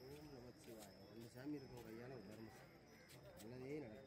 ஓம் நமச்சிவாய அந்த சாமி இருக்கும் கையால் தர்மம். நல்லதே நடக்கும்.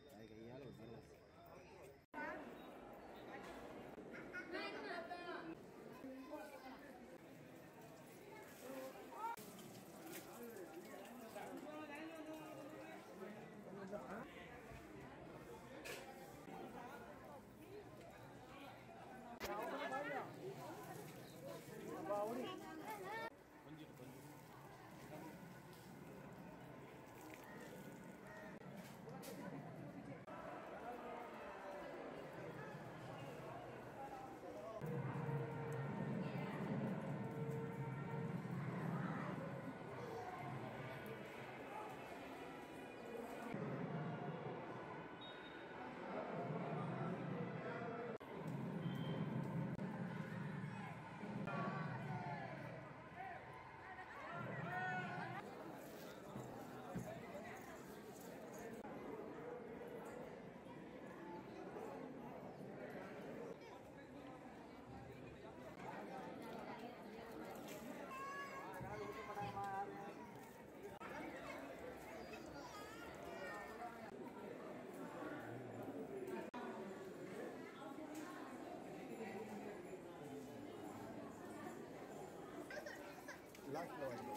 Lifeline.